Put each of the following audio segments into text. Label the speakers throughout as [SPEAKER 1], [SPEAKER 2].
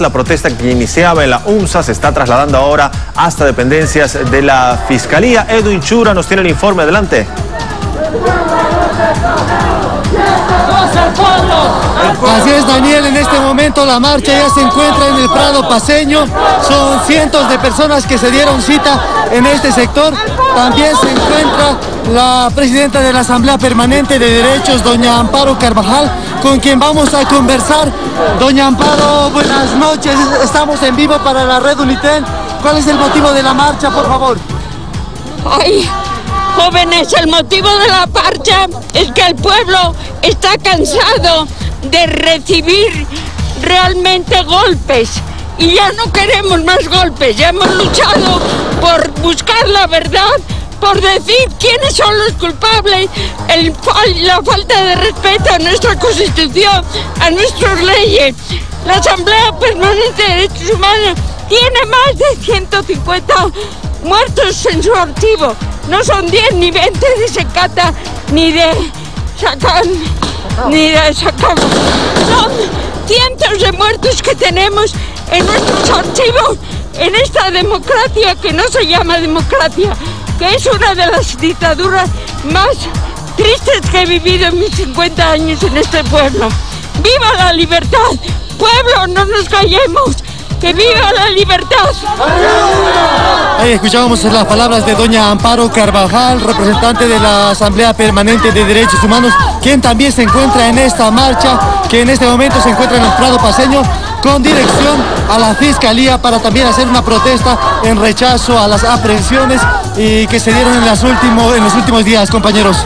[SPEAKER 1] La protesta que iniciaba en la UMSA se está trasladando ahora hasta dependencias de la Fiscalía. Edwin Chura nos tiene el informe. Adelante.
[SPEAKER 2] Así es, Daniel, en este momento la marcha ya se encuentra en el Prado Paseño. Son cientos de personas que se dieron cita en este sector. También se encuentra la presidenta de la Asamblea Permanente de Derechos, doña Amparo Carvajal, con quien vamos a conversar. Doña Amparo, buenas noches. Estamos en vivo para la red Unitel. ¿Cuál es el motivo de la marcha, por favor?
[SPEAKER 3] Ay, jóvenes, el motivo de la marcha es que el pueblo está cansado de recibir realmente golpes. Y ya no queremos más golpes, ya hemos luchado por buscar la verdad, por decir quiénes son los culpables, el, la falta de respeto a nuestra constitución, a nuestras leyes. La Asamblea Permanente de Derechos Humanos tiene más de 150 muertos en su archivo. No son 10 ni 20 de secata ni de sacar ni de sacar. Son cientos de muertos que tenemos en nuestros archivos en esta democracia que no se llama democracia, que es una de las dictaduras más tristes que he vivido en mis 50 años en este pueblo. ¡Viva la libertad! Pueblo, no nos callemos. ¡Que viva la libertad!
[SPEAKER 2] Escuchábamos las palabras de doña Amparo Carvajal, representante de la Asamblea Permanente de Derechos Humanos, quien también se encuentra en esta marcha, que en este momento se encuentra en el Prado Paseño, con dirección a la Fiscalía para también hacer una protesta en rechazo a las aprehensiones y que se dieron en los últimos días, compañeros.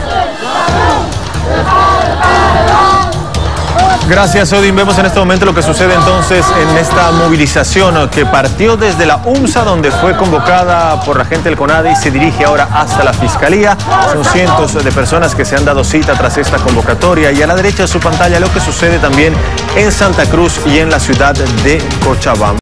[SPEAKER 1] Gracias, Odin. Vemos en este momento lo que sucede entonces en esta movilización que partió desde la UMSA, donde fue convocada por la gente del CONADE y se dirige ahora hasta la Fiscalía. Son cientos de personas que se han dado cita tras esta convocatoria. Y a la derecha de su pantalla lo que sucede también en Santa Cruz y en la ciudad de Cochabamba.